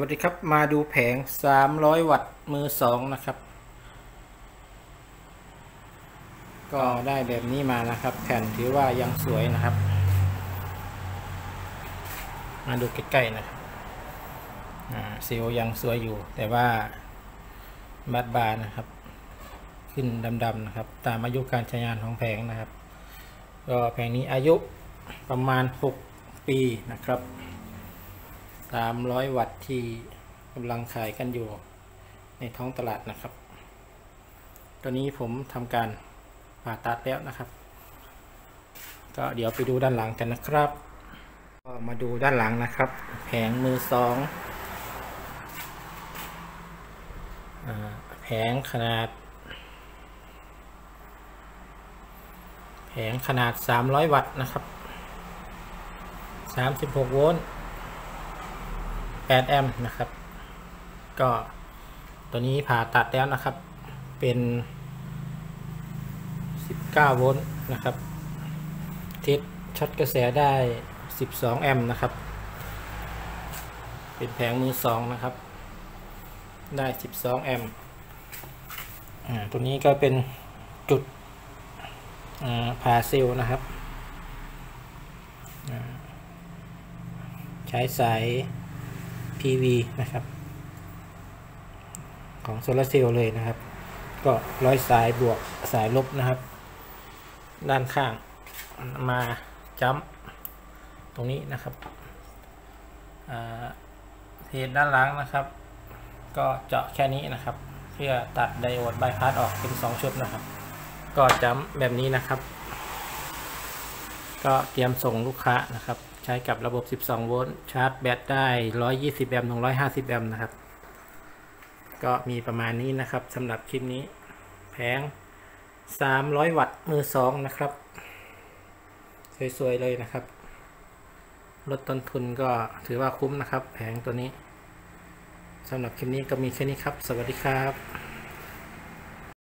วัสดีครับ มาดูแผง 300 วัตต์มือสองนะครับ ก็ได้แบบนี้มานะครับ แผ่นถือว่ายังสวยนะครับ มาดูใกล้ๆนะครับซีลยังสวยอยู่ แต่ว่าบัดบานะครับ ขึ้นดำๆนะครับ ตามอายุการใช้งานของแผงนะครับ ก็แผงนี้อายุประมาณ 6 ปีนะครับ 300 วัตต์ที่กำลังขายกันอยู่ในท้องตลาดนะครับตอนนี้ผมทำการผ่าตัดแล้วนะครับ ก็เดี๋ยวไปดูด้านหลังกันนะครับ ก็มาดูด้านหลังนะครับ แผงมือสองแผงขนาด แผงขนาด 300 วัตต์นะครับ 36 โวลต์ 8แอมป์นะครับ ก็ตัวนี้ผ่าตัดแล้วนะครับ เป็น 19 โวลต์นะครับ test short กระแสได้ 12 แอมป์นะครับ เป็นแผงมือสองนะครับ ได้ 12 แอมป์ตัวนี้ก็เป็นจุดผ่าเซลล์นะครับ ใช้สาย PV นะครับ ของโซลาร์เซลล์เลยนะครับ ก็ร้อยสายบวกสายลบนะครับ ด้านข้างมาจัมตรงนี้นะครับเพจด้านหลังนะครับ ก็เจาะแค่นี้นะครับ เพื่อตัดไดโอดบายพาสออกเป็น 2 ชุดนะครับ ก็จัมแบบนี้นะครับ ก็เตรียมส่งลูกค้านะครับ ใช้กับระบบ 12 โวลต์ชาร์จแบตได้ 120 แอมป์ถึง150 แอมป์นะครับ ก็มีประมาณนี้นะครับสำหรับคลิปนี้ แผง 300 วัตต์มือ2นะครับ สวย ๆ เลยนะครับ ลดต้นทุนก็ถือว่าคุ้มนะครับ แผงตัวนี้สำหรับคลิปนี้ก็มีแค่นี้ครับ สวัสดีครับ